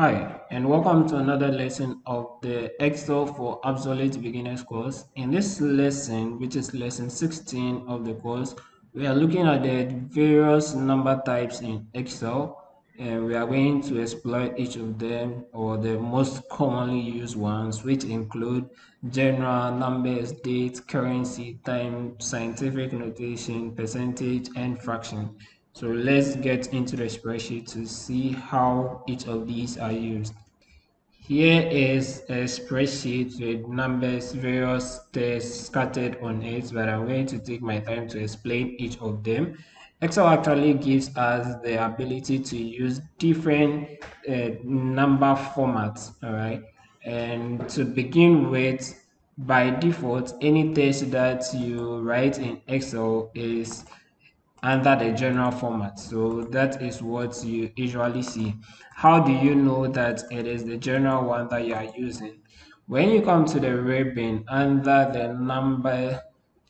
Hi, and welcome to another lesson of the Excel for Absolute Beginners course. In this lesson, which is lesson 16 of the course, we are looking at the various number types in Excel and we are going to explore each of them or the most commonly used ones which include general numbers date currency time scientific notation percentage and fraction so let's get into the spreadsheet to see how each of these are used here is a spreadsheet with numbers, various tests scattered on it, but I'm going to take my time to explain each of them. Excel actually gives us the ability to use different uh, number formats, all right? And to begin with, by default, any text that you write in Excel is under the general format. So that is what you usually see. How do you know that it is the general one that you are using? When you come to the ribbon under the number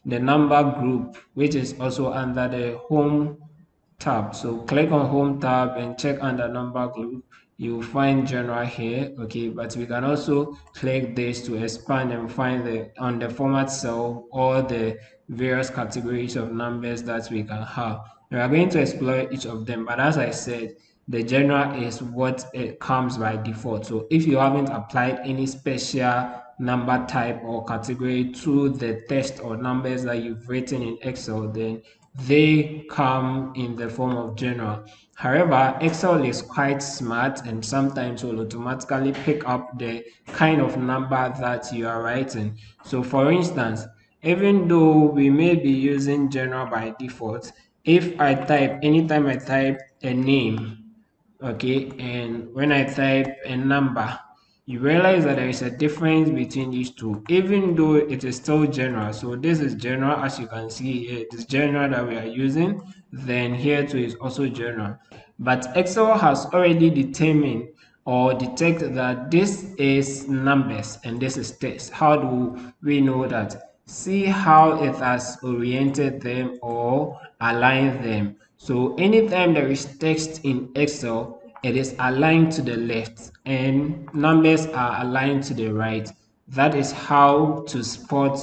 the number group which is also under the home tab. So click on home tab and check under number group you find general here okay but we can also click this to expand and find the on the format cell all the various categories of numbers that we can have we are going to explore each of them but as i said the general is what it comes by default so if you haven't applied any special number type or category to the text or numbers that you've written in excel then they come in the form of general. However, Excel is quite smart and sometimes will automatically pick up the kind of number that you are writing. So for instance, even though we may be using general by default, if I type, anytime I type a name, okay, and when I type a number, you realize that there is a difference between these two even though it is still general so this is general as you can see it is general that we are using then here too is also general. But excel has already determined or detect that this is numbers and this is text. How do we know that? See how it has oriented them or aligned them. So anytime there is text in excel it is aligned to the left and numbers are aligned to the right. That is how to spot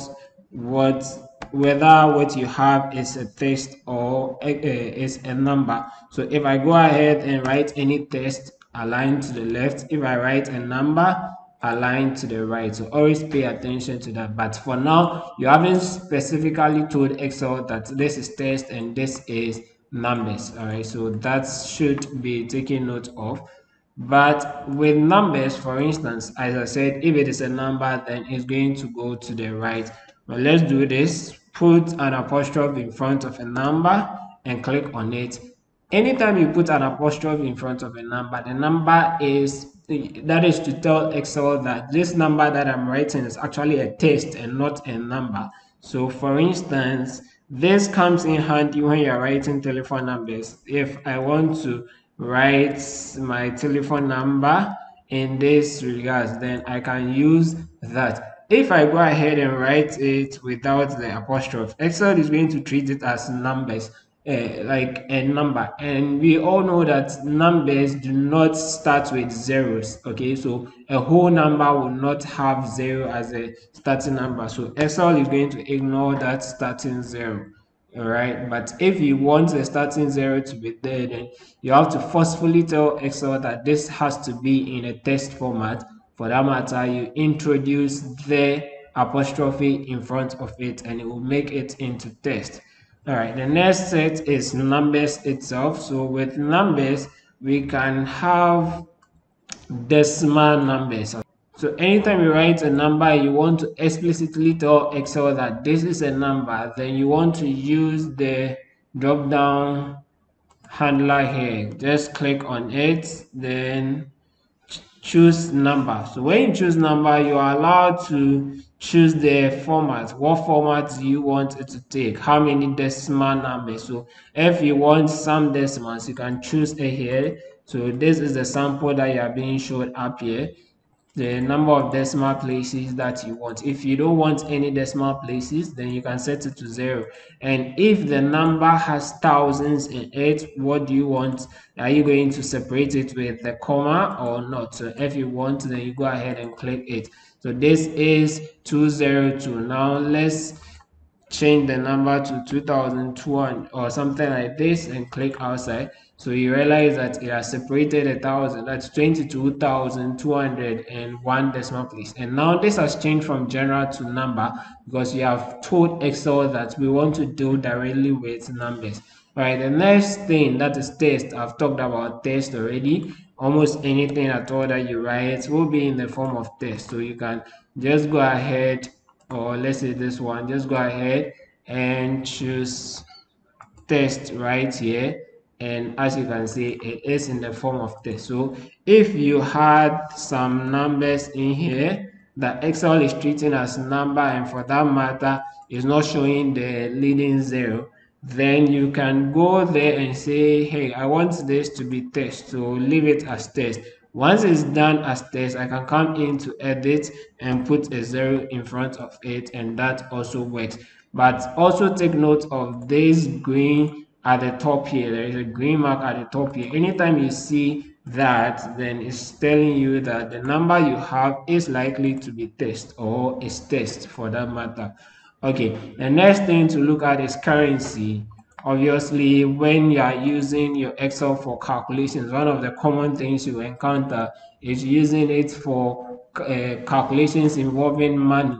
what whether what you have is a text or uh, is a number. So if I go ahead and write any text aligned to the left, if I write a number aligned to the right, so always pay attention to that. But for now, you haven't specifically told Excel that this is text and this is numbers all right so that should be taken note of. But with numbers for instance as i said if it is a number then it's going to go to the right. But let's do this put an apostrophe in front of a number and click on it anytime you put an apostrophe in front of a number the number is that is to tell excel that this number that i'm writing is actually a text and not a number so for instance this comes in handy when you're writing telephone numbers. If I want to write my telephone number in this regards, then I can use that. If I go ahead and write it without the apostrophe, Excel is going to treat it as numbers uh, like a number. And we all know that numbers do not start with zeros okay? So a whole number will not have zero as a starting number. So excel is going to ignore that starting zero all right but if you want the starting zero to be there then you have to forcefully tell excel that this has to be in a text format for that matter you introduce the apostrophe in front of it and it will make it into text. All right the next set is numbers itself. So with numbers we can have decimal numbers. So anytime you write a number you want to explicitly tell excel that this is a number then you want to use the drop down handler here. Just click on it then choose number. So when you choose number you are allowed to choose the format. What format do you want it to take? How many decimal numbers? So if you want some decimals you can choose a here. So this is the sample that you are being showed up here the number of decimal places that you want. If you don't want any decimal places, then you can set it to zero. And if the number has thousands in it, what do you want? Are you going to separate it with the comma or not? So if you want, then you go ahead and click it. So this is 202. Now let's change the number to 2200 or something like this and click outside so you realize that it has separated a thousand that's 22,201 decimal place and now this has changed from general to number because you have told excel that we want to deal directly with numbers. All right the next thing that is test. I've talked about test already. Almost anything at all that you write will be in the form of test. So you can just go ahead or let's say this one just go ahead and choose test right here and as you can see it is in the form of test so if you had some numbers in here that excel is treating as number and for that matter is not showing the leading zero then you can go there and say hey i want this to be test so leave it as test once it's done as test, I can come in to edit and put a zero in front of it and that also works. But also take note of this green at the top here. There is a green mark at the top here. Anytime you see that, then it's telling you that the number you have is likely to be test or is test for that matter. Okay, the next thing to look at is currency obviously when you are using your excel for calculations one of the common things you encounter is using it for uh, calculations involving money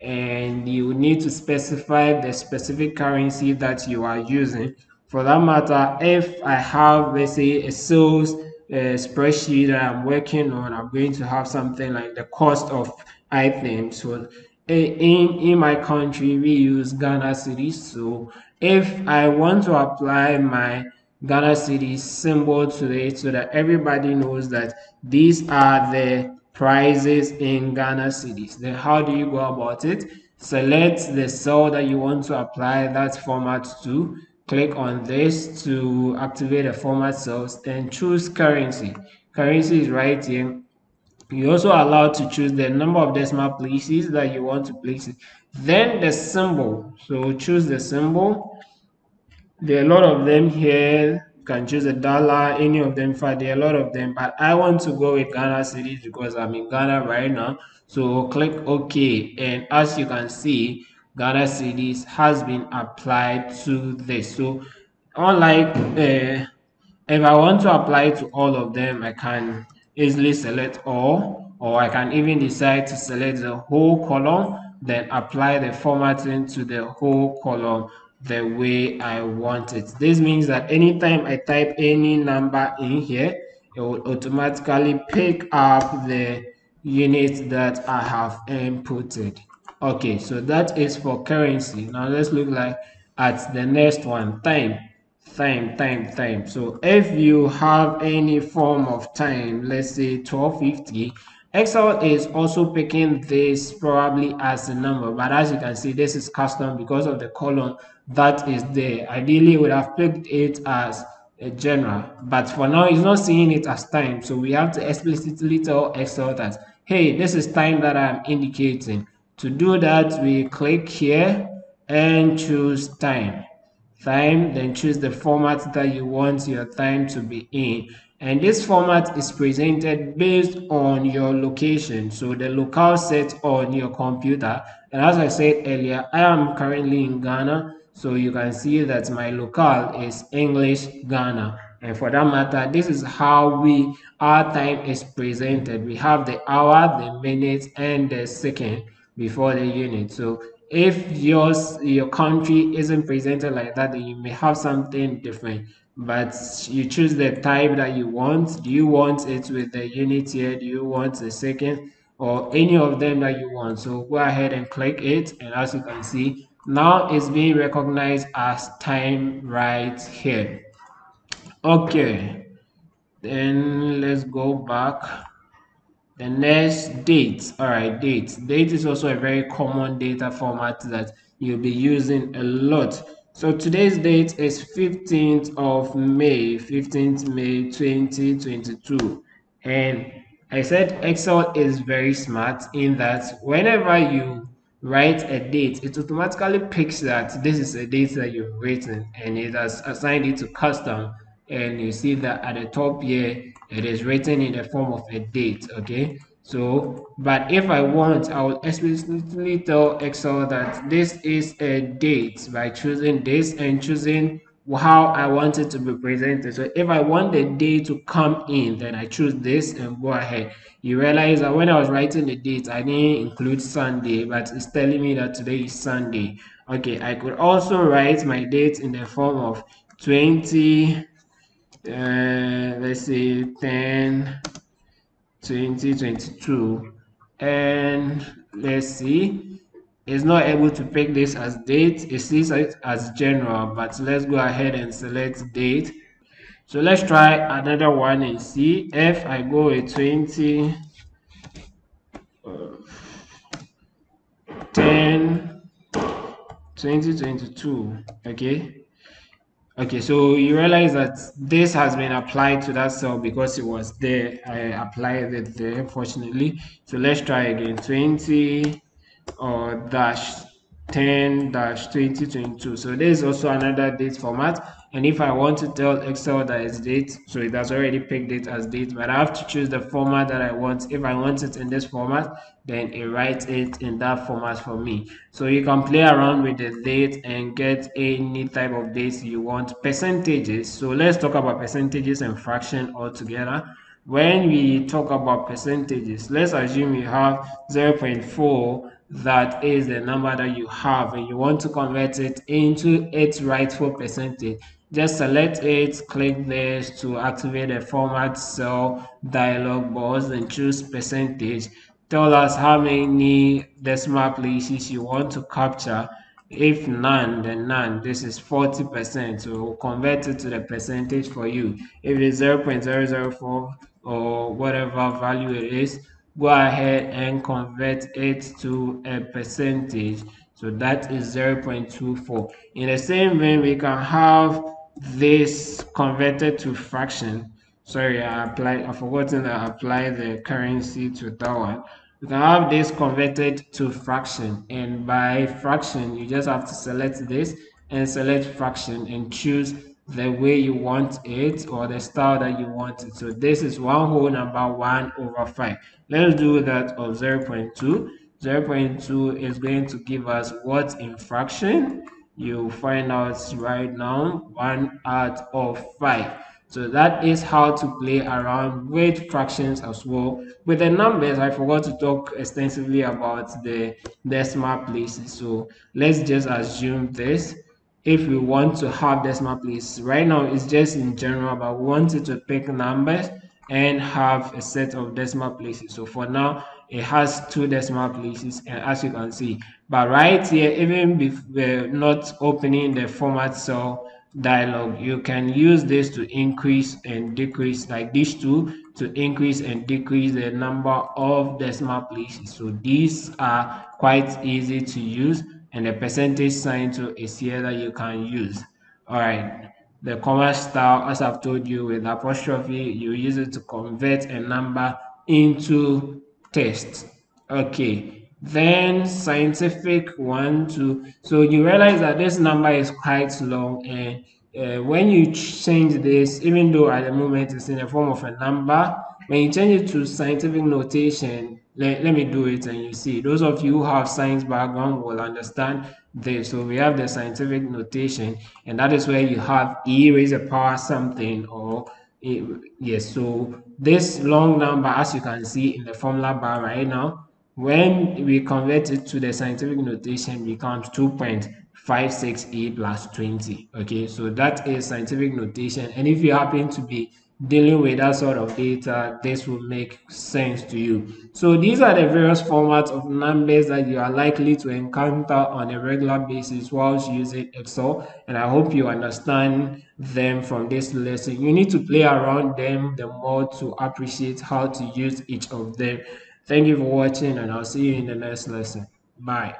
and you need to specify the specific currency that you are using for that matter if i have let's say a sales uh, spreadsheet that i'm working on i'm going to have something like the cost of items so in in my country we use ghana cedis so if I want to apply my Ghana cedi symbol to it so that everybody knows that these are the prices in Ghana cedis, then how do you go about it? Select the cell that you want to apply that format to. Click on this to activate the format cells and choose currency. Currency is right here. You're also allowed to choose the number of decimal places that you want to place it. Then the symbol. So choose the symbol. There are a lot of them here. You can choose a dollar, any of them. For there are a lot of them, but I want to go with Ghana cedis because I'm in Ghana right now. So click OK, and as you can see, Ghana cedis has been applied to this. So unlike uh, if I want to apply to all of them, I can easily select all, or I can even decide to select the whole column then apply the formatting to the whole column the way I want it. This means that anytime I type any number in here, it will automatically pick up the unit that I have inputted. Okay, so that is for currency. Now let's look like at the next one, time. Time, time, time. So if you have any form of time, let's say 1250, Excel is also picking this probably as a number, but as you can see, this is custom because of the column that is there. Ideally, would have picked it as a general, but for now, it's not seeing it as time. So we have to explicitly tell Excel that, hey, this is time that I'm indicating. To do that, we click here and choose time. Time, then choose the format that you want your time to be in. And this format is presented based on your location. So the locale set on your computer. And as i said earlier i am currently in ghana. So you can see that my locale is english ghana. And for that matter this is how we our time is presented. We have the hour the minute and the second before the unit so if yours your country isn't presented like that then you may have something different but you choose the type that you want. Do you want it with the unit here? Do you want the second or any of them that you want? So go ahead and click it. And as you can see, now it's being recognized as time right here. Okay, then let's go back. The next date. All right, date. Date is also a very common data format that you'll be using a lot so today's date is 15th of May, 15th May 2022. And I said Excel is very smart in that whenever you write a date, it automatically picks that this is a date that you've written and it has assigned it to custom. And you see that at the top here, it is written in the form of a date, okay? So, but if I want, I will explicitly tell Excel that this is a date by choosing this and choosing how I want it to be presented. So if I want the day to come in, then I choose this and go ahead. You realize that when I was writing the date, I didn't include Sunday, but it's telling me that today is Sunday. Okay, I could also write my date in the form of 20, uh, let's say 10, 2022. And let's see, is not able to pick this as date. It sees it as general, but let's go ahead and select date. So let's try another one and see if I go with 20, uh, 10, 2022, okay? Okay, so you realize that this has been applied to that cell because it was there. I applied it there, fortunately. So let's try again, 20, or dash 10 dash 2022 so there is also another date format and if i want to tell excel that it's date so it has already picked it as date but i have to choose the format that i want. If i want it in this format then it writes it in that format for me. So you can play around with the date and get any type of dates you want. Percentages. So let's talk about percentages and fraction all together when we talk about percentages let's assume you have 0.4 that is the number that you have and you want to convert it into its rightful percentage just select it click this to activate the format cell dialog box and choose percentage. Tell us how many decimal places you want to capture. If none then none. This is 40 percent. So we'll convert it to the percentage for you. If it's 0 0.004 or whatever value it is go ahead and convert it to a percentage. So that is 0.24 in the same way we can have this converted to fraction sorry i applied i forgotten to apply the currency to that one we can have this converted to fraction and by fraction you just have to select this and select fraction and choose the way you want it or the style that you want it. So this is one whole number 1 over 5. Let's do that of 0 0.2. 0 0.2 is going to give us what in fraction? You find out right now 1 out of 5. So that is how to play around with fractions as well. With the numbers, I forgot to talk extensively about the decimal places. So let's just assume this if we want to have decimal places. Right now, it's just in general, but we wanted to pick numbers and have a set of decimal places. So for now, it has two decimal places, and as you can see. But right here, even if we're not opening the format cell dialog, you can use this to increase and decrease, like these two, to increase and decrease the number of decimal places. So these are quite easy to use and the percentage sign to is here that you can use. All right. The comma style, as I've told you with apostrophe, you use it to convert a number into text. Okay. Then scientific one, two. So you realize that this number is quite long and uh, when you change this, even though at the moment it's in the form of a number, when you change it to scientific notation, let, let me do it and you see. Those of you who have science background will understand this. So we have the scientific notation, and that is where you have e raised to power something or yes. So this long number, as you can see in the formula bar right now, when we convert it to the scientific notation, becomes 2.56e plus 20. Okay, so that is scientific notation. And if you happen to be dealing with that sort of data, this will make sense to you. So these are the various formats of numbers that you are likely to encounter on a regular basis whilst using Excel. And I hope you understand them from this lesson. You need to play around them the more to appreciate how to use each of them. Thank you for watching and I'll see you in the next lesson. Bye.